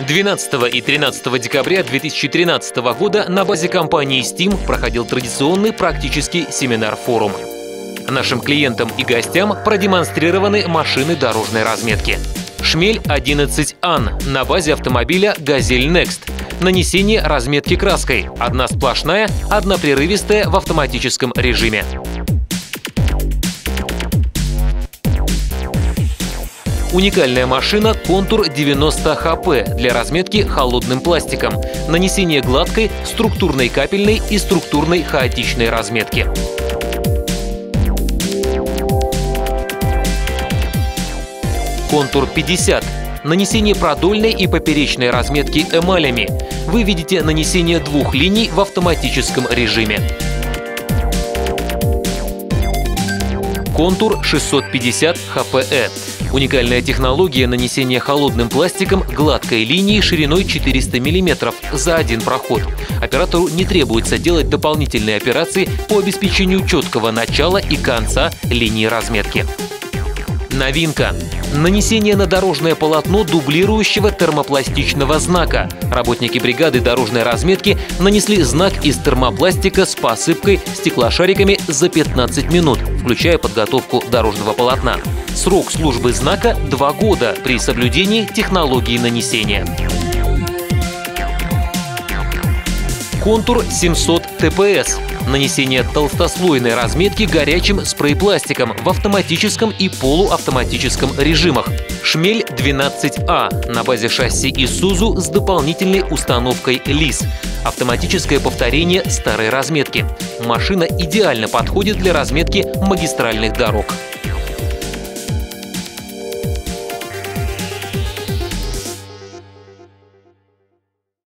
12 и 13 декабря 2013 года на базе компании Steam проходил традиционный практический семинар-форум. Нашим клиентам и гостям продемонстрированы машины дорожной разметки. Шмель 11 Ан на базе автомобиля «Газель Next». Нанесение разметки краской. Одна сплошная, одна прерывистая в автоматическом режиме. Уникальная машина «Контур 90 ХП» для разметки холодным пластиком, нанесение гладкой, структурной капельной и структурной хаотичной разметки. Контур 50 нанесение продольной и поперечной разметки эмалями. Вы видите нанесение двух линий в автоматическом режиме. Контур 650 ХПЭ. Уникальная технология нанесения холодным пластиком гладкой линии шириной 400 мм за один проход. Оператору не требуется делать дополнительные операции по обеспечению четкого начала и конца линии разметки. Новинка. Нанесение на дорожное полотно дублирующего термопластичного знака. Работники бригады дорожной разметки нанесли знак из термопластика с посыпкой стеклошариками за 15 минут, включая подготовку дорожного полотна. Срок службы знака – 2 года при соблюдении технологии нанесения. Контур 700 ТПС. Нанесение толстослойной разметки горячим спрей-пластиком в автоматическом и полуавтоматическом режимах. Шмель 12А на базе шасси Isuzu с дополнительной установкой ЛИС. Автоматическое повторение старой разметки. Машина идеально подходит для разметки магистральных дорог.